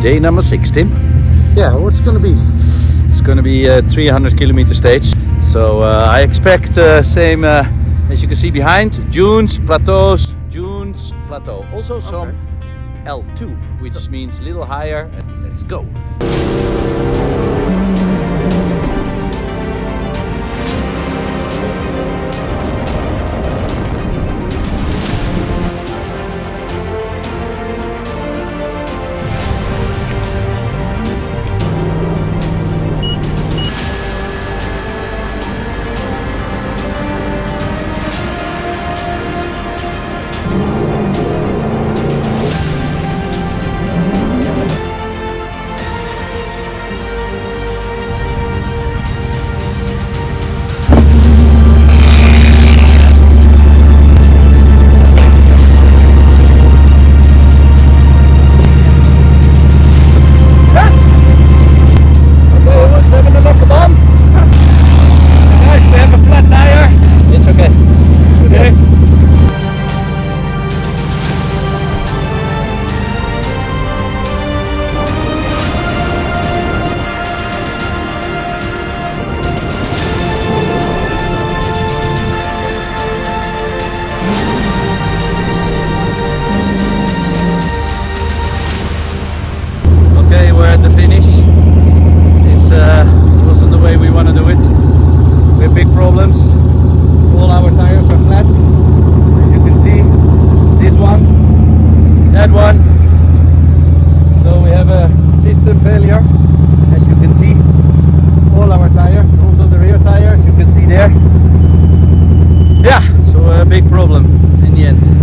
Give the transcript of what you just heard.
day number 16. Yeah, what's going to be? It's going to be a 300 kilometer stage. So uh, I expect uh, same uh, as you can see behind dunes, plateaus, dunes, plateau. Also some L2, which means a little higher. And let's go. One. So we have a system failure. As you can see, all our tires, also the rear tires, you can see there. Yeah, so a big problem in the end.